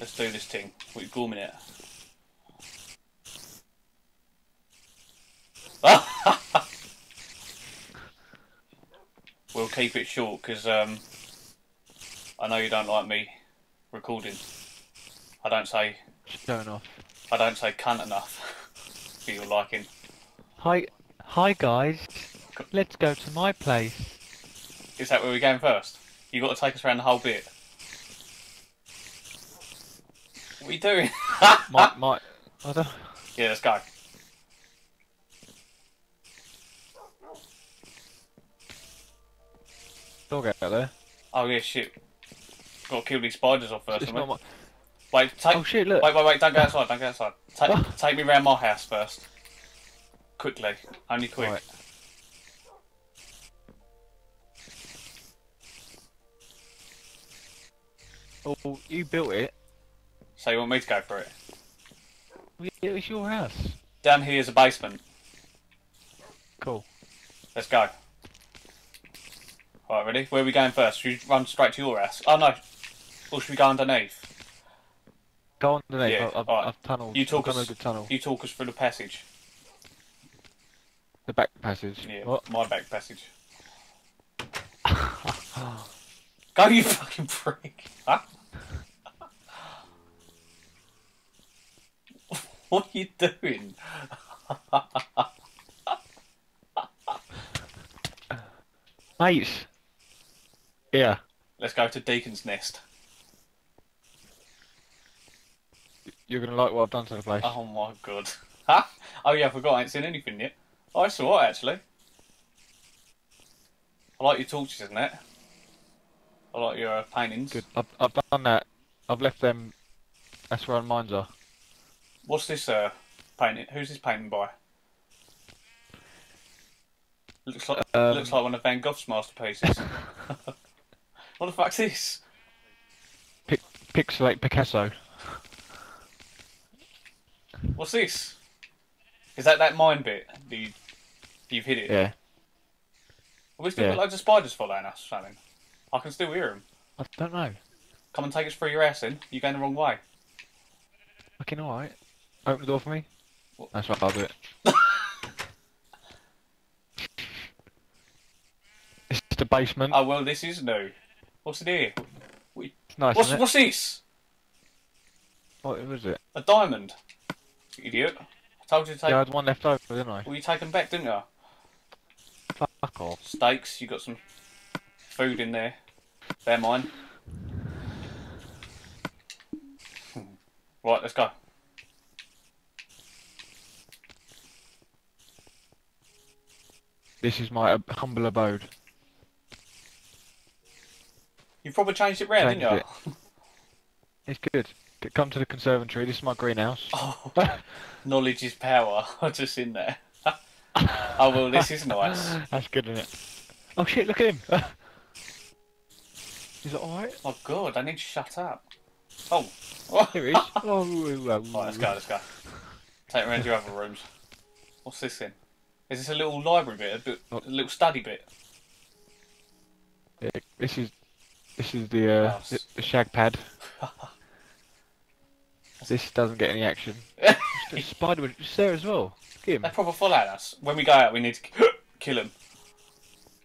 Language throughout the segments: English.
Let's do this thing. We're glooming it. we'll keep it short because um, I know you don't like me recording. I don't say Showing off. I don't say cunt enough for your liking. Hi, hi guys. Let's go to my place. Is that where we're going first? You got to take us around the whole bit. You doing? My, my. I don't. yeah, let's go. Dog out there. Oh yeah, shit. Got to kill these spiders off first. My. Wait, take. Oh shit! Look. Wait, wait, wait! Don't go outside. Don't go outside. Take, What? Ah. take me round my house first. Quickly, only quick. Right. Oh, you built it. So you want me to go for it? It was your house. Down here's a basement. Cool. Let's go. Alright, ready? Where are we going first? Should we run straight to your house? Oh no. Or should we go underneath? Go underneath. Yeah, I've, alright. I've tunneled. You talk I've us- tunnel. You talk us through the passage. The back passage. Yeah, What? my back passage. Go, you fucking freak! Huh? What are you doing? Mates. Yeah. Let's go to Deacon's Nest. You're gonna like what I've done to the place. Oh my god. Huh? Oh yeah, I forgot I ain't seen anything yet. Oh, it's alright actually. I like your torches and that. I like your uh, paintings. Good. I've, I've done that. I've left them. That's where mines are. What's this uh, painting? Who's this painting by? Looks like Um, looks like one of Van Gogh's masterpieces. what the fuck's this? Pixelate Picasso. What's this? Is that that mine bit? you, you've hit it. Yeah. Have we still Yeah. got loads of spiders following us or? I can still hear them. I don't know. Come and take us through your ass, then. You're going the wrong way. Fucking alright. Open the door for me. What? That's right, I'll do it. it's the basement. Oh well, this is new. What's in here? It's nice, What's what's this? What was it? A diamond. Idiot. I told you to take. Yeah, I had one left over, didn't I? Well, you take them back, didn't you? Fuck off. Steaks. You got some food in there. They're mine. Right, let's go. This is my humble abode. You've probably changed it round, didn't you? Changed It's good. Come to the conservatory. This is my greenhouse. Oh, knowledge is power. I'm just in there. oh well, this is nice. That's good, isn't it? Oh shit! Look at him. Is it alright? Oh god, I need to shut up. Oh. oh. Here he is. Oh, Right, let's go, let's go. Take around your other rooms. What's this in? Is this a little library bit? A, bit, a little study bit? Yeah, this is this is the uh, House. the, the shag pad. this doesn't get any action. The spider was just there as well. Look at him. They probably follow us. When we go out, we need to kill him.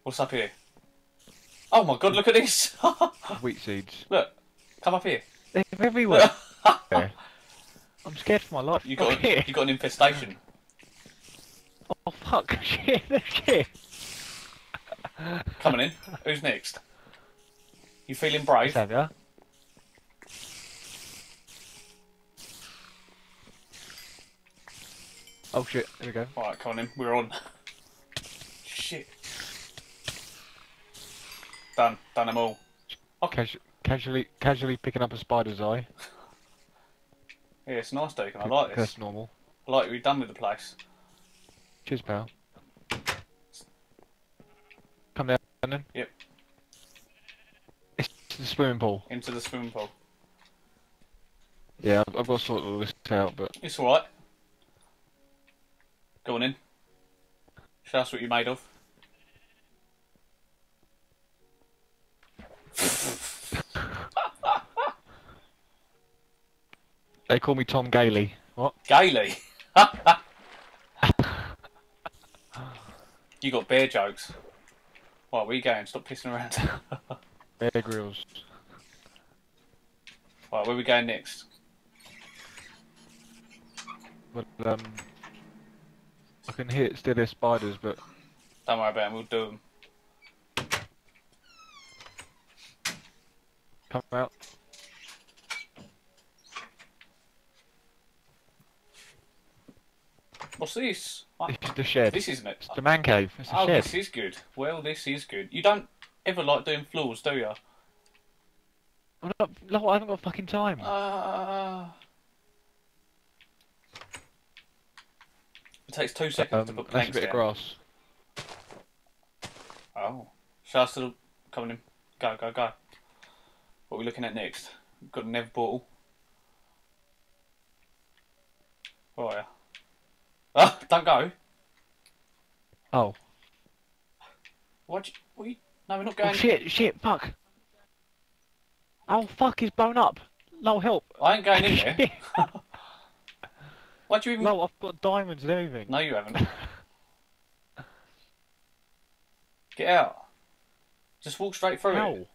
What's up here? Oh my god, look at this! Wheat seeds. look, come up here. They're everywhere. Yeah. I'm scared for my life. You got, here. you got an infestation. Oh fuck! Shit! Here. Coming in. Who's next? You feeling brave? Have ya? Oh shit! There we go. Right, come on in. We're on. Shit. Done. Done them all. Casu- casually, casually picking up a spider's eye. Yeah, it's nice, Deacon. I like this. That's normal. I like what you've done with the place. Cheers, pal. Come down then. Yep. It's the swimming pool. Into the swimming pool. Yeah, I've, I've got to sort all this out, but It's alright. Go on in. Show us what you're made of. they call me Tom Gailey. What? Gaily. you got bear jokes. Why, where you going? Stop pissing around. Bear Grylls. right, where we going next? But um, I can hear still there's spiders, but Don't worry about them. we'll do them. come out. What's this? This is the shed. This isn't it. It's the man cave. It's the Oh, shed. this is good. Well, this is good. You don't ever like doing floors, do you? I'm not, no, I haven't got fucking time. Uh... It takes two seconds to um, put that's a planks bit of down. grass. Oh. Shall I still coming in? Go, go, go. What are we looking at next? We've got a Nev portal. Where are Ah, don't go. Oh. What? You, you, no, we're not going. oh going. shit! Shit! Fuck! Oh fuck! He's blown up. No help. I ain't going in there. Why'd you even? no, I've got diamonds and everything. No, you haven't. Get out. Just walk straight through it. No. The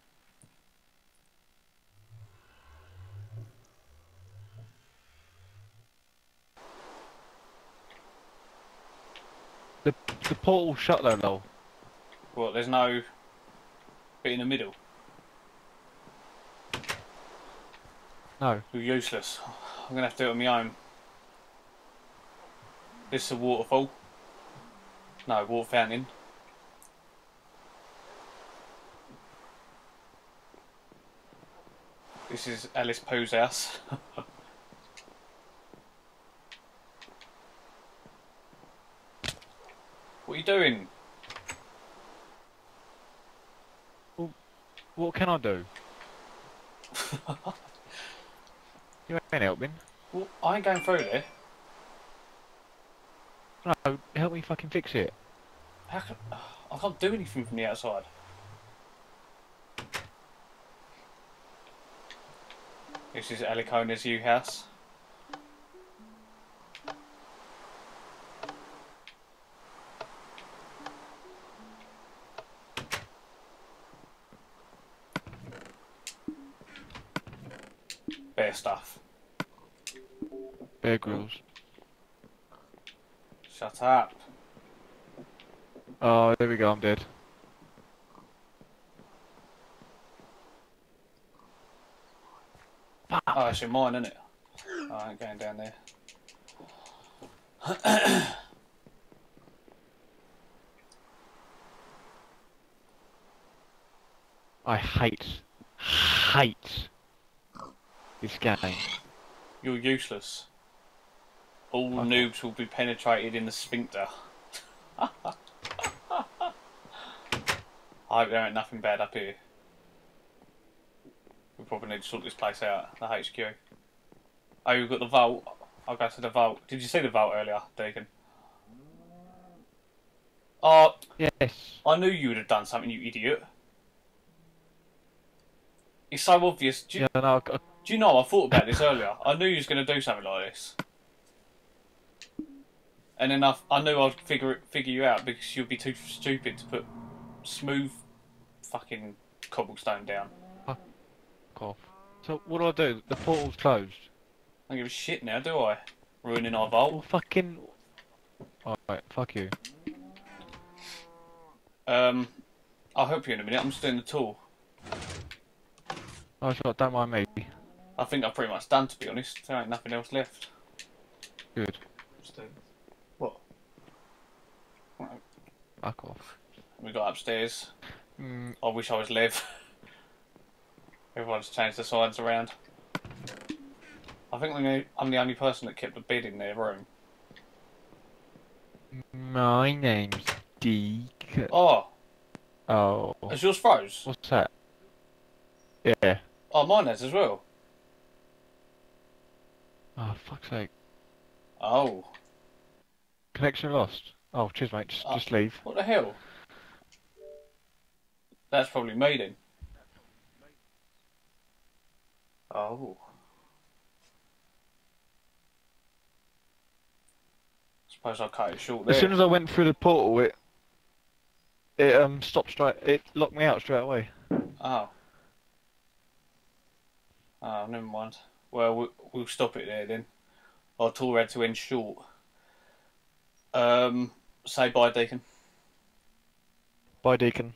the portal shut though, lol. Well, there's no bit in the middle. No. You're useless. I'm gonna have to do it on my own. This is a waterfall. No, water fountain. This is Alice Poe's house. what are you doing? What can I do? you ain't helping. Well, I ain't going through there. No, help me fucking fix it. How can, I can't do anything from the outside. This is Alicona's U house. Bear stuff. Bear Grylls. Shut up. Oh, there we go. I'm dead. Fuck. Oh, it's your mine, isn't it? Oh, I ain't going down there. I hate, hate this game. You're useless. All Okay. noobs will be penetrated in the sphincter. I hope there ain't nothing bad up here. We probably need to sort this place out, the HQ. Oh, we've got the vault. I'll go to the vault. Did you see the vault earlier, Deacon? Oh, Yes. I knew you would have done something, you idiot. It's so obvious. You, Yeah, no, I, do you know, I thought about this earlier. I knew you was going to do something like this. And then I, I knew I'd figure it, figure you out because you'd be too stupid to put smooth fucking cobblestone down. off. So what do I do? The portal's closed. I don't give a shit now, do I? Ruining our Well, vault. fucking. Alright, fuck you. Um, I'll help you in a minute. I'm just doing the tour. Oh, not, don't mind me. I think I've pretty much done, to be honest. There ain't nothing else left. Good. Just do- What? Fuck off. We got upstairs. Mm, I wish I was Lev. Everyone's changed the sides around. I think I'm the- only person that kept a bed in their room. my name's Deke. Oh, Oh. has yours froze? What's that? Yeah. Oh, mine has as well. Oh, fuck's sake. Oh. Connection lost. Oh, cheers, mate. Just, oh, just leave. What the hell? That's probably made him. Oh. Suppose I'll cut it short there. As soon as I went through the portal, it it um stopped straight. It locked me out straight away. Oh. Oh, never mind. Well, we- we'll stop it there then. Our tour had to end short. Um, say bye, Deacon. Bye, Deacon.